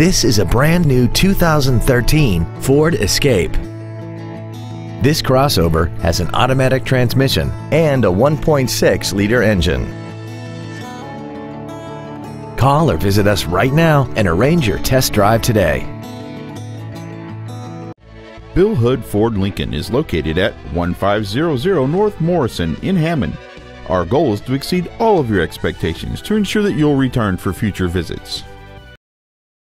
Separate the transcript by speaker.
Speaker 1: This is a brand new 2013 Ford Escape. This crossover has an automatic transmission and a 1.6 liter engine. Call or visit us right now and arrange your test drive today.
Speaker 2: Bill Hood Ford Lincoln is located at 1500 North Morrison in Hammond. Our goal is to exceed all of your expectations to ensure that you'll return for future visits.